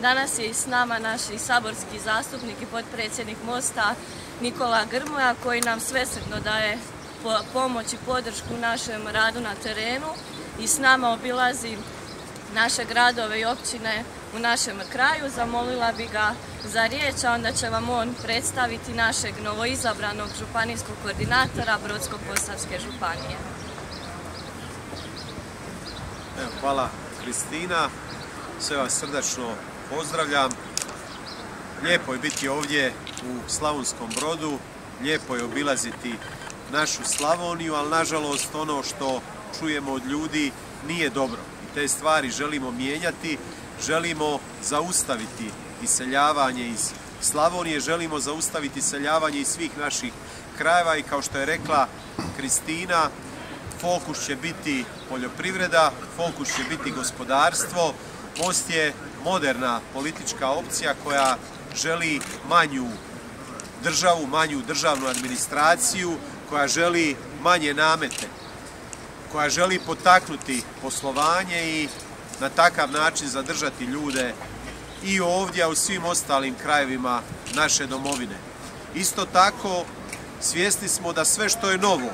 Danas je s nama naš saborski zastupnik i potpredsjednik Mosta Nikola Grmoja koji nam svesredno daje pomoć i podršku našem radu na terenu i s nama obilazi naše gradove i općine u našem kraju. Zamolila bi ga za riječ, a onda će vam on predstaviti našeg novoizabranog županijskog koordinatora Brodsko-Posavske županije. Hvala Kristina, sve vas srdačno pozdravljam. Lijepo je biti ovdje u Slavonskom brodu, lijepo je obilaziti našu Slavoniju, ali nažalost ono što čujemo od ljudi nije dobro. I te stvari želimo mijenjati, želimo zaustaviti iseljavanje iz Slavonije, želimo zaustaviti iseljavanje iz svih naših krajeva i kao što je rekla Kristina, fokus će biti poljoprivreda, fokus će biti gospodarstvo. Most je moderna politička opcija koja želi manju državu, manju državnu administraciju, koja želi manje namete, koja želi potaknuti poslovanje i na takav način zadržati ljude i ovdje, a u svim ostalim krajevima naše domovine. Isto tako, svjesni smo da sve što je novo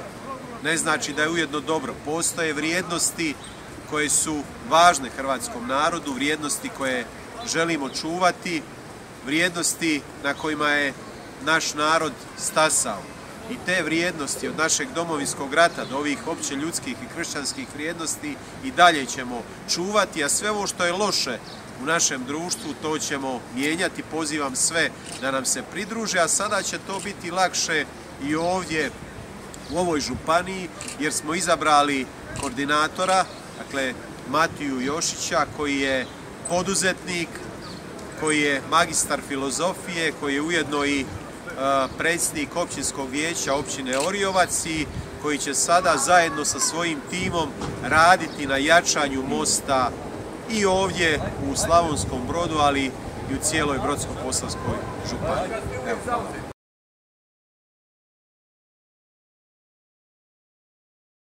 ne znači da je ujedno dobro. Postoje vrijednosti koje su važne hrvatskom narodu, vrijednosti koje želimo čuvati, vrijednosti na kojima je naš narod stasao. I te vrijednosti od našeg domovinskog rata do ovih opće ljudskih i kršćanskih vrijednosti i dalje ćemo čuvati, a sve ovo što je loše u našem društvu to ćemo mijenjati. Pozivam sve da nam se pridruže, a sada će to biti lakše i ovdje u ovoj županiji jer smo izabrali koordinatora, dakle Matiju Jošića koji je poduzetnik, koji je magistar filozofije, koji je ujedno i e, predsjednik općinskog vijeća općine Oriovac i koji će sada zajedno sa svojim timom raditi na jačanju mosta i ovdje u Slavonskom brodu, ali i u cijeloj Brodsko-Posavskoj županiji.